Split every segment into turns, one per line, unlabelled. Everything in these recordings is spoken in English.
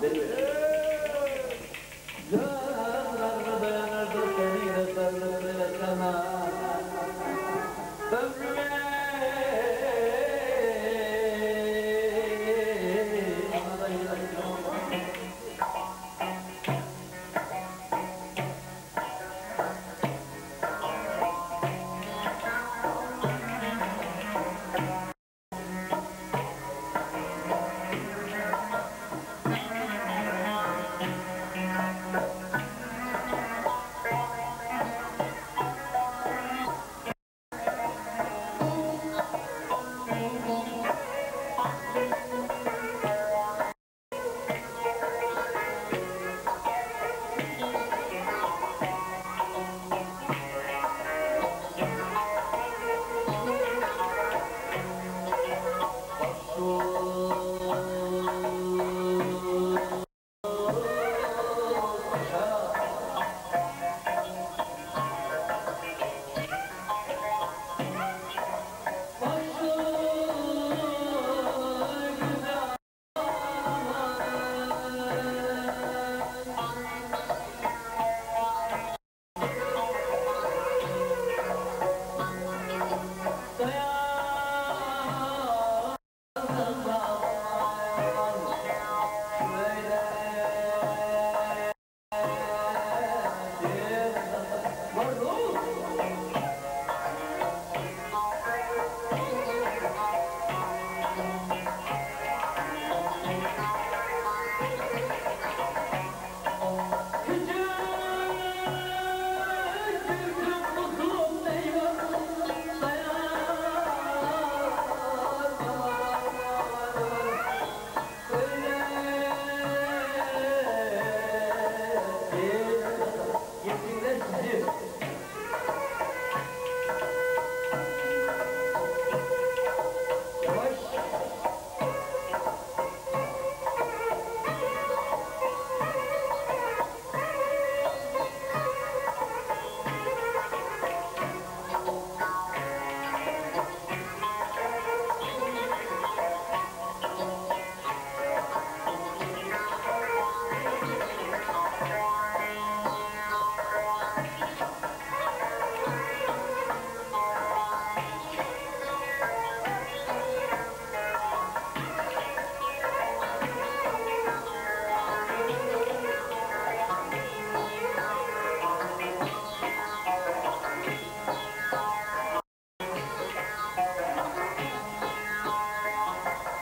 Then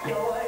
joy.